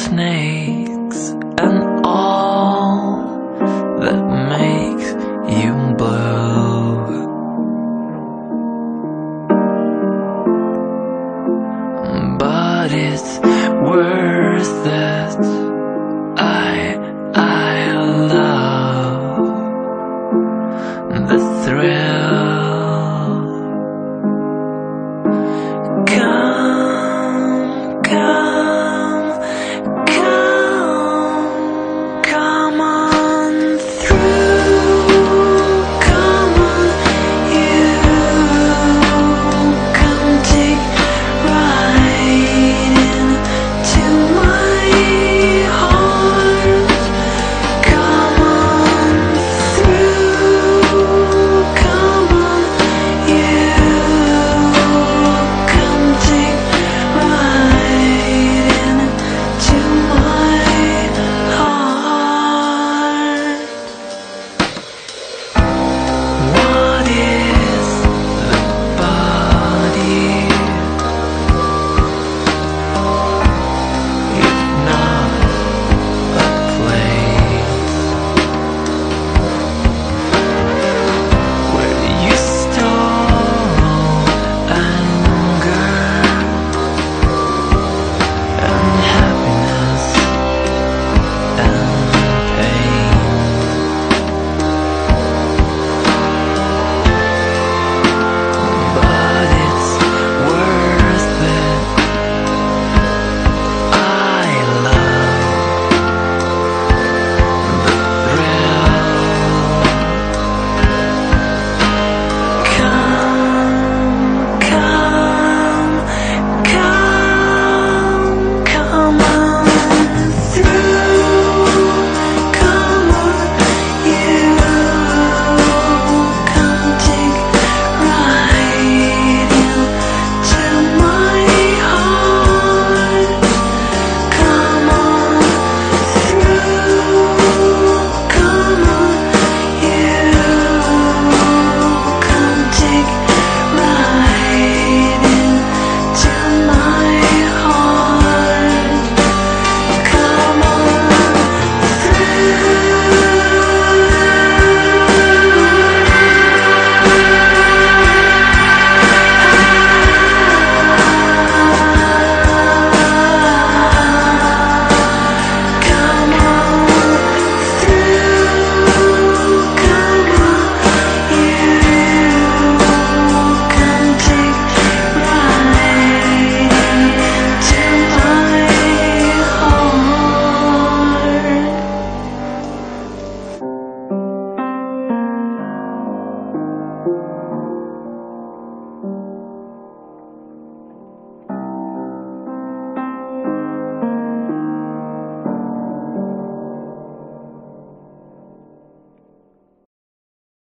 snakes and all that makes you blue. But it's